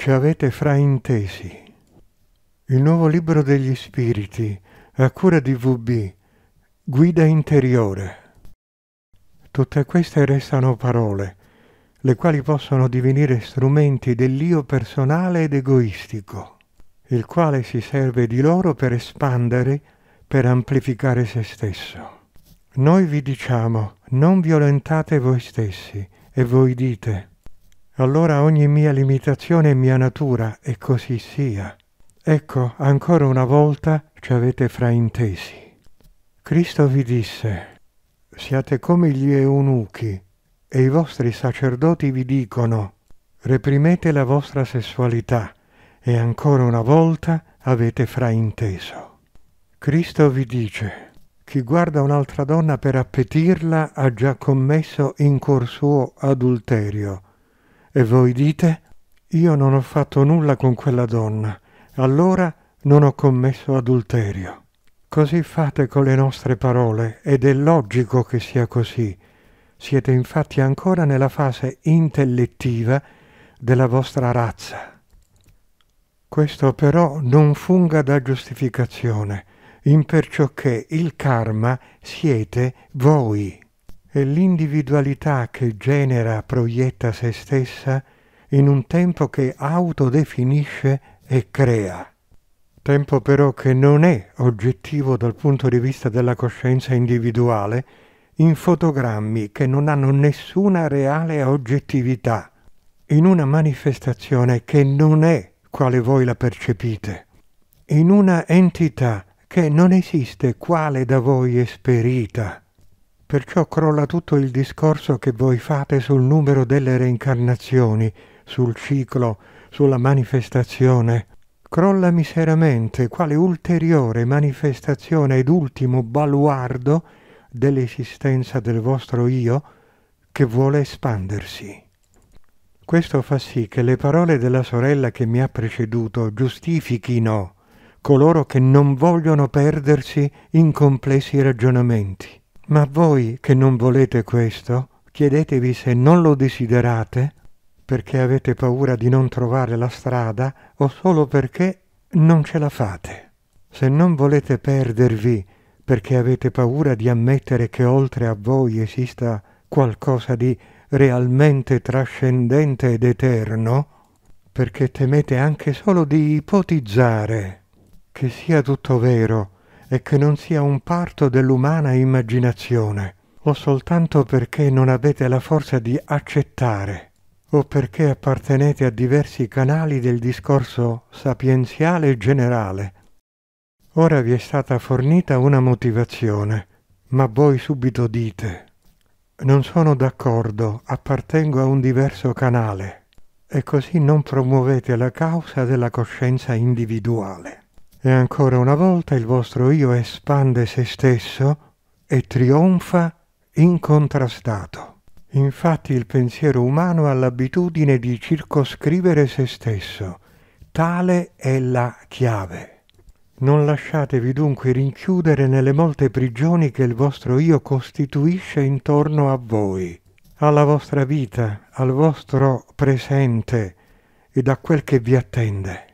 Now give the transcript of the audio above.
ci avete fraintesi. Il nuovo libro degli spiriti, a cura di VB, guida interiore. Tutte queste restano parole, le quali possono divenire strumenti dell'io personale ed egoistico, il quale si serve di loro per espandere, per amplificare se stesso. Noi vi diciamo, non violentate voi stessi, e voi dite, allora ogni mia limitazione è mia natura, e così sia. Ecco, ancora una volta ci avete fraintesi. Cristo vi disse, siate come gli eunuchi, e i vostri sacerdoti vi dicono, reprimete la vostra sessualità, e ancora una volta avete frainteso. Cristo vi dice, chi guarda un'altra donna per appetirla ha già commesso in cuor suo adulterio. E voi dite, io non ho fatto nulla con quella donna, allora non ho commesso adulterio. Così fate con le nostre parole ed è logico che sia così. Siete infatti ancora nella fase intellettiva della vostra razza. Questo però non funga da giustificazione, imperciò che il karma siete voi. È l'individualità che genera, proietta se stessa in un tempo che autodefinisce e crea. Tempo però che non è oggettivo dal punto di vista della coscienza individuale, in fotogrammi che non hanno nessuna reale oggettività, in una manifestazione che non è quale voi la percepite, in una entità che non esiste quale da voi esperita. Perciò crolla tutto il discorso che voi fate sul numero delle reincarnazioni, sul ciclo, sulla manifestazione. Crolla miseramente quale ulteriore manifestazione ed ultimo baluardo dell'esistenza del vostro io che vuole espandersi. Questo fa sì che le parole della sorella che mi ha preceduto giustifichino coloro che non vogliono perdersi in complessi ragionamenti. Ma voi che non volete questo, chiedetevi se non lo desiderate perché avete paura di non trovare la strada o solo perché non ce la fate. Se non volete perdervi perché avete paura di ammettere che oltre a voi esista qualcosa di realmente trascendente ed eterno, perché temete anche solo di ipotizzare che sia tutto vero e che non sia un parto dell'umana immaginazione, o soltanto perché non avete la forza di accettare, o perché appartenete a diversi canali del discorso sapienziale generale. Ora vi è stata fornita una motivazione, ma voi subito dite non sono d'accordo, appartengo a un diverso canale, e così non promuovete la causa della coscienza individuale. E ancora una volta il vostro io espande se stesso e trionfa incontrastato. Infatti il pensiero umano ha l'abitudine di circoscrivere se stesso. Tale è la chiave. Non lasciatevi dunque rinchiudere nelle molte prigioni che il vostro io costituisce intorno a voi, alla vostra vita, al vostro presente ed a quel che vi attende.